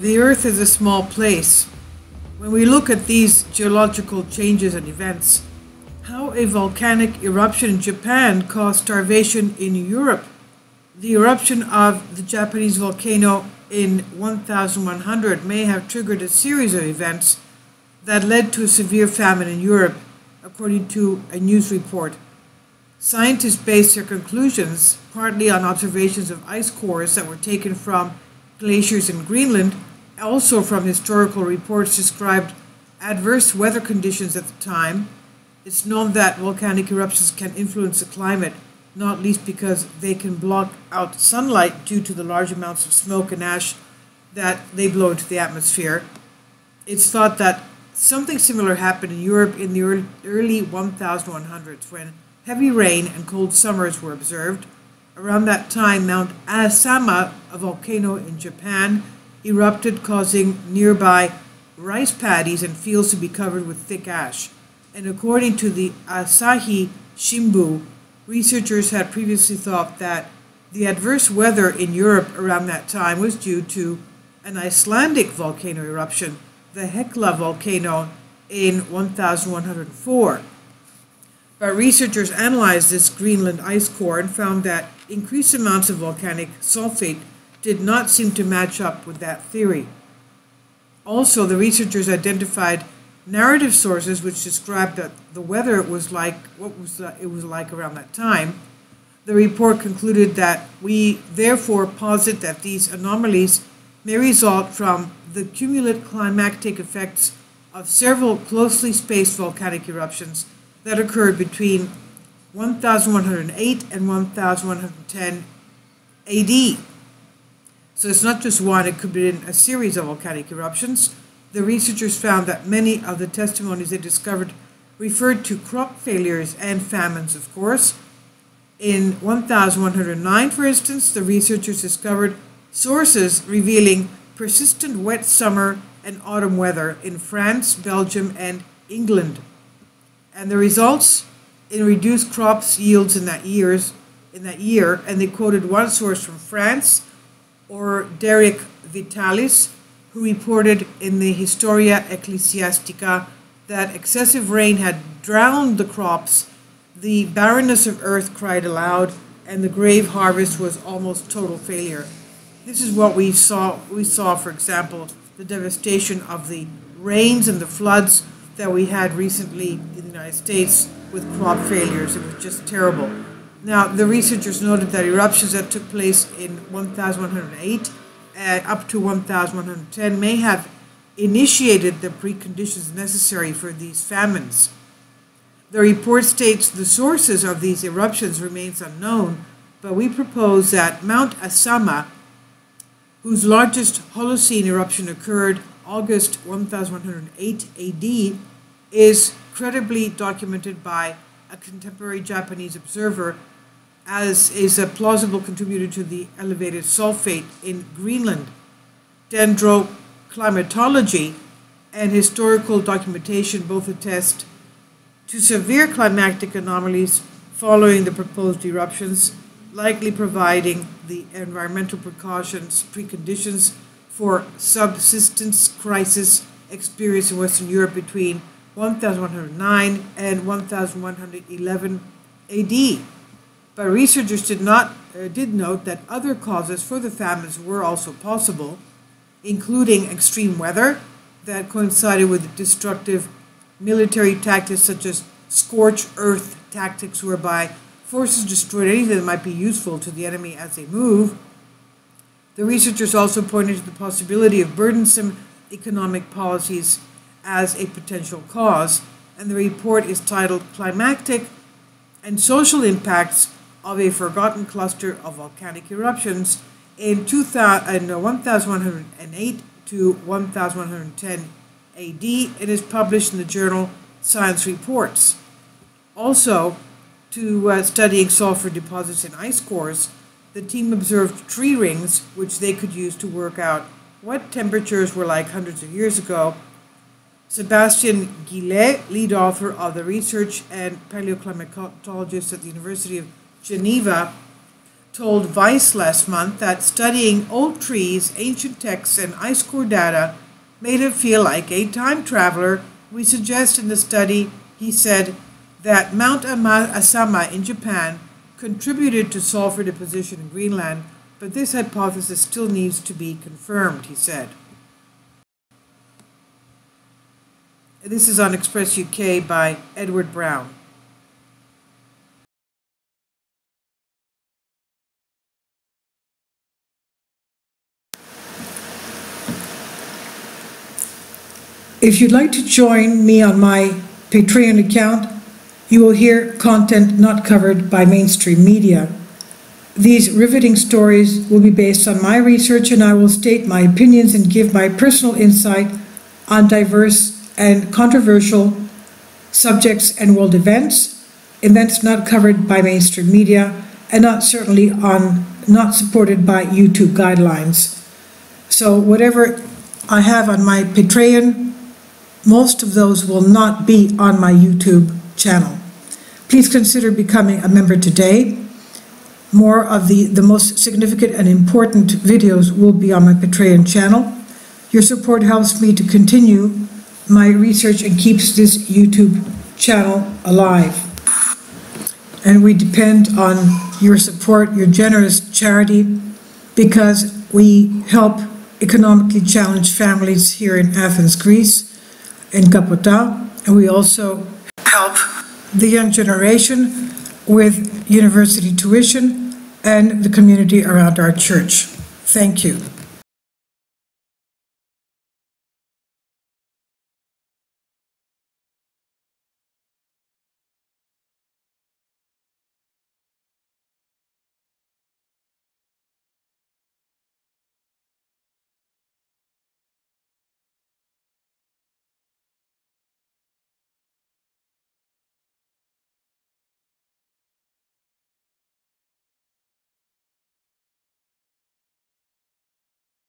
the Earth is a small place. When we look at these geological changes and events, how a volcanic eruption in Japan caused starvation in Europe, the eruption of the Japanese volcano in 1100 may have triggered a series of events that led to a severe famine in Europe, according to a news report. Scientists based their conclusions partly on observations of ice cores that were taken from glaciers in Greenland also from historical reports described adverse weather conditions at the time. It's known that volcanic eruptions can influence the climate, not least because they can block out sunlight due to the large amounts of smoke and ash that they blow into the atmosphere. It's thought that something similar happened in Europe in the early 1100s when heavy rain and cold summers were observed. Around that time, Mount Asama, a volcano in Japan, erupted, causing nearby rice paddies and fields to be covered with thick ash. And according to the Asahi Shimbun, researchers had previously thought that the adverse weather in Europe around that time was due to an Icelandic volcano eruption, the Hekla volcano in 1104. But researchers analyzed this Greenland ice core and found that increased amounts of volcanic sulfate did not seem to match up with that theory. Also, the researchers identified narrative sources which described that the weather it was like what was it was like around that time. The report concluded that we therefore posit that these anomalies may result from the cumulative climatic effects of several closely spaced volcanic eruptions that occurred between 1108 and 1110 AD. So it's not just one, it could be a series of volcanic eruptions. The researchers found that many of the testimonies they discovered referred to crop failures and famines, of course. In 1109, for instance, the researchers discovered sources revealing persistent wet summer and autumn weather in France, Belgium, and England. And the results in reduced crops yields in that years in that year, and they quoted one source from France or Derek Vitalis, who reported in the Historia Ecclesiastica that excessive rain had drowned the crops, the barrenness of earth cried aloud, and the grave harvest was almost total failure. This is what we saw. We saw, for example, the devastation of the rains and the floods that we had recently in the United States with crop failures. It was just terrible. Now, the researchers noted that eruptions that took place in 1108 and up to 1110 may have initiated the preconditions necessary for these famines. The report states the sources of these eruptions remains unknown, but we propose that Mount Asama, whose largest Holocene eruption occurred August 1108 AD, is credibly documented by a contemporary Japanese observer, as is a plausible contributor to the elevated sulfate in Greenland. Dendroclimatology and historical documentation both attest to severe climatic anomalies following the proposed eruptions, likely providing the environmental precautions, preconditions for subsistence crisis experienced in Western Europe between 1109 and 1111 AD. But researchers did not uh, did note that other causes for the famines were also possible, including extreme weather that coincided with destructive military tactics such as scorched earth tactics whereby forces destroyed anything that might be useful to the enemy as they move. The researchers also pointed to the possibility of burdensome economic policies as a potential cause, and the report is titled Climatic and Social Impacts of a Forgotten Cluster of Volcanic Eruptions in, 2000, uh, 1108 to 1110 AD. It is published in the journal Science Reports. Also, to uh, studying sulfur deposits in ice cores, the team observed tree rings, which they could use to work out what temperatures were like hundreds of years ago Sebastian Guillet, lead author of the research and paleoclimatologist at the University of Geneva, told Vice last month that studying old trees, ancient texts, and ice core data made him feel like a time traveler. We suggest in the study, he said, that Mount Ama- Asama in Japan contributed to sulfur deposition in Greenland, but this hypothesis still needs to be confirmed, he said. This is on Express UK by Edward Brown. If you'd like to join me on my Patreon account, you will hear content not covered by mainstream media. These riveting stories will be based on my research, and I will state my opinions and give my personal insight on diverse and controversial subjects and world events, events not covered by mainstream media, and not certainly on not supported by YouTube guidelines. So whatever I have on my Patreon, most of those will not be on my YouTube channel. Please consider becoming a member today. More of the, the most significant and important videos will be on my Patreon channel. Your support helps me to continue my research and keeps this YouTube channel alive. And we depend on your support, your generous charity, because we help economically challenged families here in Athens, Greece, in Kapota, and we also help the young generation with university tuition and the community around our church. Thank you.